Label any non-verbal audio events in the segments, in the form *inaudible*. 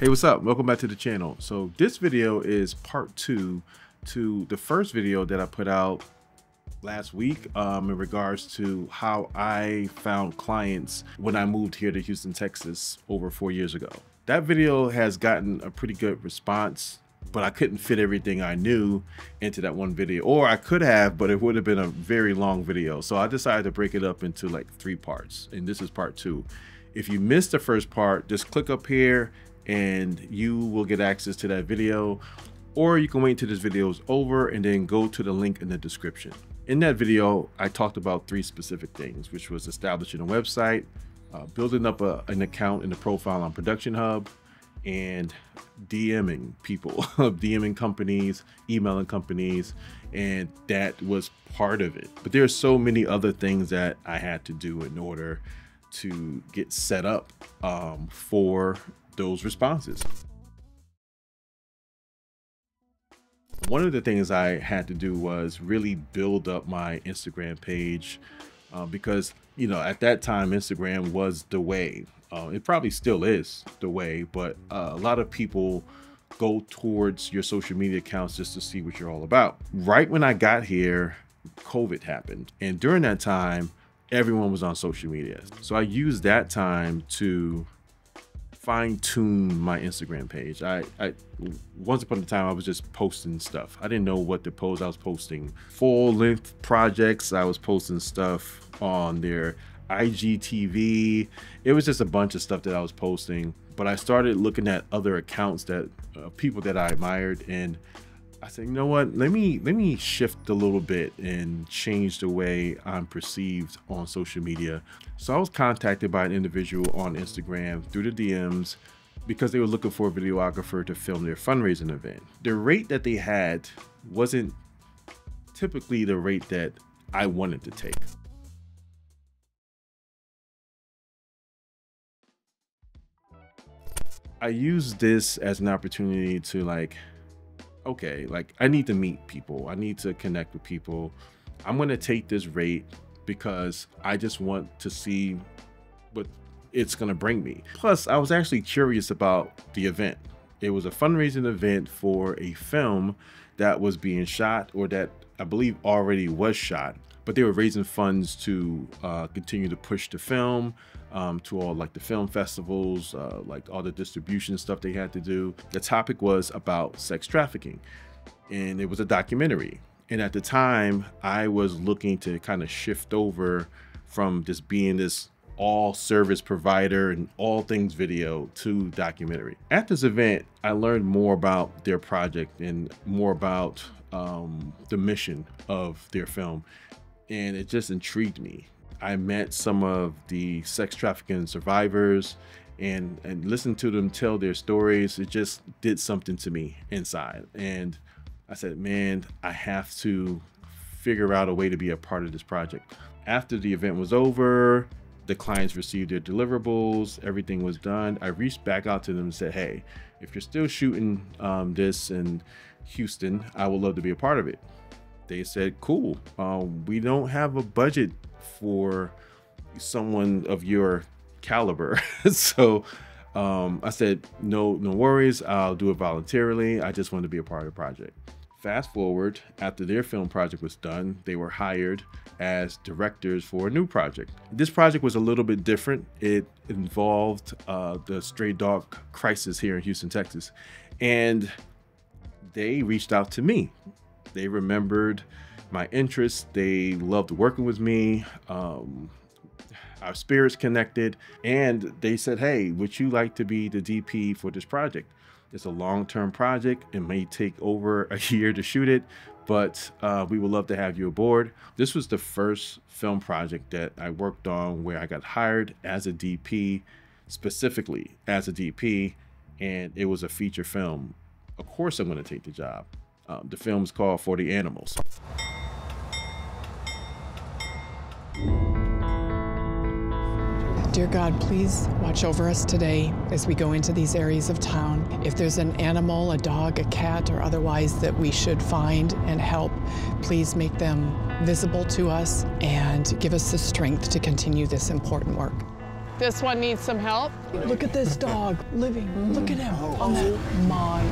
Hey, what's up? Welcome back to the channel. So this video is part two to the first video that I put out last week um, in regards to how I found clients when I moved here to Houston, Texas over four years ago. That video has gotten a pretty good response, but I couldn't fit everything I knew into that one video. Or I could have, but it would have been a very long video. So I decided to break it up into like three parts. And this is part two. If you missed the first part, just click up here and you will get access to that video or you can wait until this video is over and then go to the link in the description. In that video, I talked about three specific things, which was establishing a website, uh, building up a, an account in the profile on Production Hub, and DMing people, *laughs* DMing companies, emailing companies, and that was part of it. But there are so many other things that I had to do in order to get set up um, for those responses. One of the things I had to do was really build up my Instagram page uh, because, you know, at that time, Instagram was the way. Uh, it probably still is the way, but uh, a lot of people go towards your social media accounts just to see what you're all about. Right when I got here, COVID happened. And during that time, everyone was on social media. So I used that time to fine tune my Instagram page. I, I once upon a time I was just posting stuff. I didn't know what to post. I was posting full length projects. I was posting stuff on their IGTV. It was just a bunch of stuff that I was posting. But I started looking at other accounts that uh, people that I admired and I said, you know what? Let me let me shift a little bit and change the way I'm perceived on social media. So I was contacted by an individual on Instagram through the DMs because they were looking for a videographer to film their fundraising event. The rate that they had wasn't typically the rate that I wanted to take. I used this as an opportunity to like okay, like I need to meet people. I need to connect with people. I'm to take this rate because I just want to see what it's to bring me. Plus, I was actually curious about the event. It was a fundraising event for a film that was being shot or that I believe already was shot, but they were raising funds to uh, continue to push the film um, to all like the film festivals, uh, like all the distribution stuff they had to do. The topic was about sex trafficking, and it was a documentary. And at the time, I was looking to kind of shift over from just being this all service provider and all things video to documentary. At this event, I learned more about their project and more about um, the mission of their film. And it just intrigued me. I met some of the sex trafficking survivors and and listened to them tell their stories. It just did something to me inside. And I said, man, I have to figure out a way to be a part of this project. After the event was over, the clients received their deliverables, everything was done. I reached back out to them and said, hey, if you're still shooting um, this in Houston, I would love to be a part of it. They said, cool. Um, we don't have a budget for someone of your caliber. *laughs* so um, I said, no, no worries. I'll do it voluntarily. I just wanted to be a part of the project. Fast forward, after their film project was done, they were hired as directors for a new project. This project was a little bit different. It involved uh, the stray dog crisis here in Houston, Texas. And they reached out to me. They remembered my interests. They loved working with me. Um, our spirits connected, and they said, "Hey, would you like to be the DP for this project?" It's a long-term project. It may take over a *laughs* year to shoot it, but uh, we would love to have you aboard. This was the first film project that I worked on where I got hired as a DP, specifically as a DP, and it was a feature film. Of course, I'm going to take the job. Um, the film's is called For the Animals. Dear God, please watch over us today as we go into these areas of town. If there's an animal, a dog, a cat, or otherwise that we should find and help, please make them visible to us and give us the strength to continue this important work. this one needs some help. Look at this dog living. Look at him. Oh my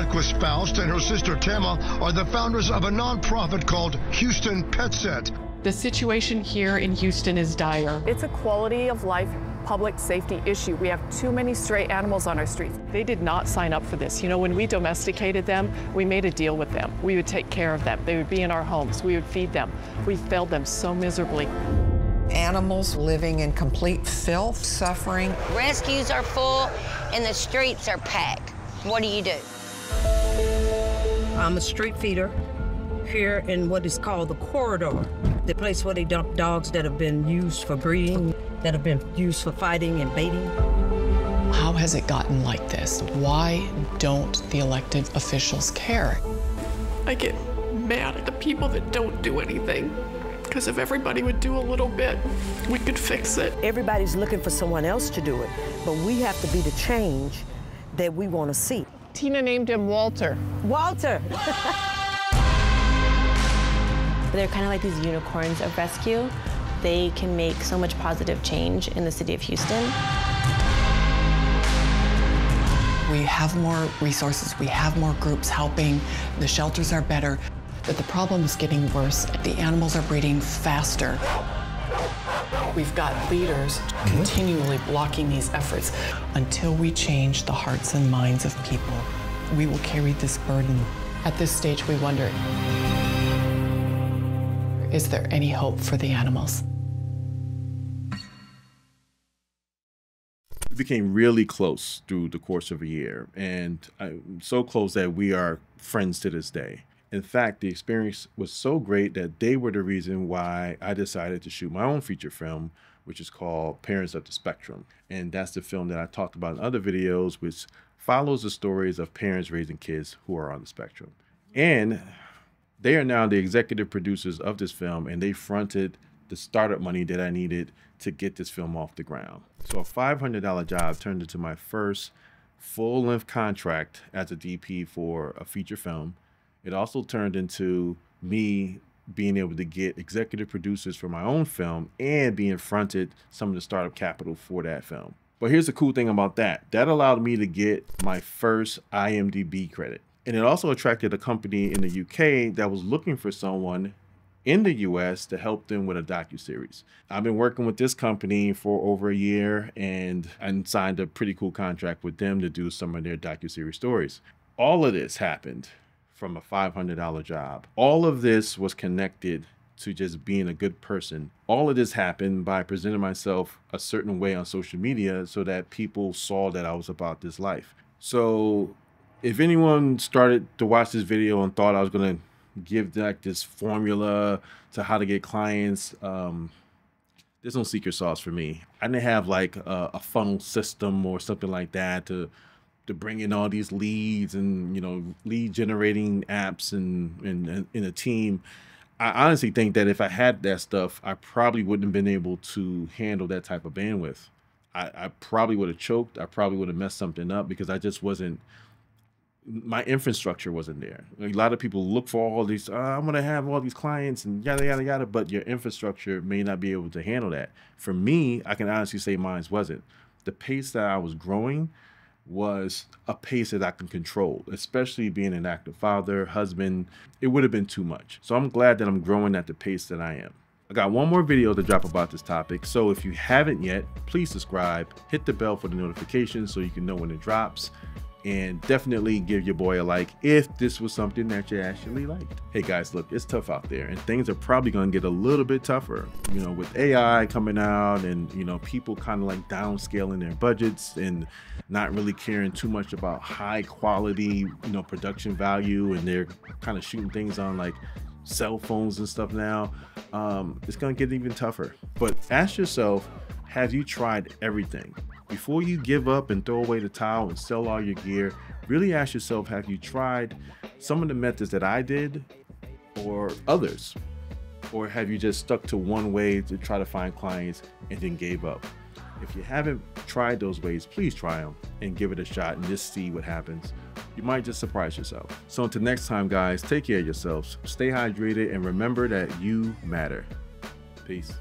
Lundquist Faust and her sister Tama are the founders of a nonprofit called Houston Pet Set. The situation here in Houston is dire. It's a quality of life public safety issue. We have too many stray animals on our streets. They did not sign up for this. You know, when we domesticated them, we made a deal with them. We would take care of them. They would be in our homes. We would feed them. We failed them so miserably. Animals living in complete filth, suffering. Rescues are full and the streets are packed. What do you do? I'm a street feeder here in what is called the corridor, the place where they dump dogs that have been used for breeding, that have been used for fighting and baiting. How has it gotten like this? Why don't the elected officials care? I get mad at the people that don't do anything. Because if everybody would do a little bit, we could fix it. Everybody's looking for someone else to do it, but we have to be the change that we want to see. Tina named him Walter. Walter! *laughs* They're kind of like these unicorns of rescue. They can make so much positive change in the city of Houston. We have more resources, we have more groups helping, the shelters are better, but the problem is getting worse. The animals are breeding faster. We've got leaders continually blocking these efforts. Until we change the hearts and minds of people, we will carry this burden. At this stage, we wonder is there any hope for the animals? We became really close through the course of a year, and I'm so close that we are friends to this day. In fact, the experience was so great that they were the reason why I decided to shoot my own feature film, which is called Parents of the Spectrum. And that's the film that I talked about in other videos, which follows the stories of parents raising kids who are on the spectrum. And they are now the executive producers of this film, and they fronted the startup money that I needed to get this film off the ground. So a $500 job turned into my first full length contract as a DP for a feature film. It also turned into me being able to get executive producers for my own film and being fronted some of the startup capital for that film. But here's the cool thing about that. That allowed me to get my first IMDb credit. And it also attracted a company in the UK that was looking for someone in the US to help them with a docu-series. I've been working with this company for over a year and I signed a pretty cool contract with them to do some of their docu-series stories. All of this happened from a $500 job. All of this was connected to just being a good person. All of this happened by presenting myself a certain way on social media so that people saw that I was about this life. So if anyone started to watch this video and thought I was going to give like this formula to how to get clients, um, there's no secret sauce for me. I didn't have like a, a funnel system or something like that to to bring in all these leads and you know lead generating apps and and in a team. I honestly think that if i had that stuff i probably wouldn't have been able to handle that type of bandwidth. I, I probably would have choked. I probably would have messed something up because i just wasn't my infrastructure wasn't there. A lot of people look for all these oh, i'm going to have all these clients and yada yada yada but your infrastructure may not be able to handle that. For me i can honestly say mine wasn't. The pace that i was growing was a pace that I can control, especially being an active father, husband. It would have been too much. So I'm glad that I'm growing at the pace that I am. I got one more video to drop about this topic, so if you haven't yet, please subscribe, hit the bell for the notifications so you can know when it drops and definitely give your boy a like if this was something that you actually liked. Hey guys, look, it's tough out there and things are probably to get a little bit tougher, you know, with AI coming out and, you know, people kind of like downscaling their budgets and not really caring too much about high quality, you know, production value and they're kind of shooting things on like cell phones and stuff now. Um, it's to get even tougher. But ask yourself, have you tried everything? Before you give up and throw away the towel and sell all your gear, really ask yourself have you tried some of the methods that I did or others? Or have you just stuck to one way to try to find clients and then gave up? If you haven't tried those ways, please try them and give it a shot and just see what happens. you might just surprise yourself. So until next time, guys, take care of yourselves, stay hydrated, and remember that you matter. Peace.